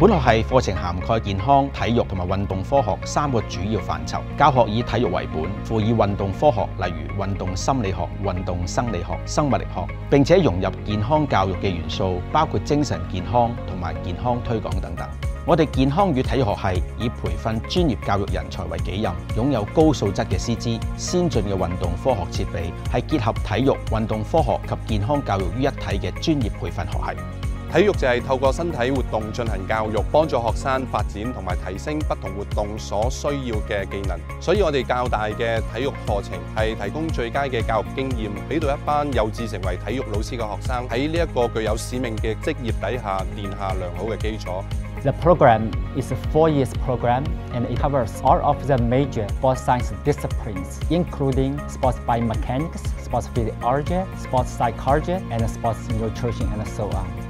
本學系課程涵蓋健康、體育同埋運動科學三個主要範疇，教學以體育為本，輔以運動科學，例如運動心理學、運動生理學、生物力學，並且融入健康教育嘅元素，包括精神健康同埋健康推廣等等。我哋健康與體育學系以培訓專業教育人才為己任，擁有高素質嘅師資、先進嘅運動科學設備，係結合體育、運動科學及健康教育於一體嘅專業培訓學系。體育就係透過身體活動進行教育，幫助學生發展同埋提升不同活動所需要嘅技能。所以我哋較大嘅體育課程係提供最佳嘅教育經驗，俾到一班有志成為體育老師嘅學生喺呢一個具有使命嘅職業底下奠下良好嘅基礎。The program is a four years program and it covers all of the major sports science disciplines, including sports biomechanics, sports physiology, sports psychology, and sports nutrition and so on.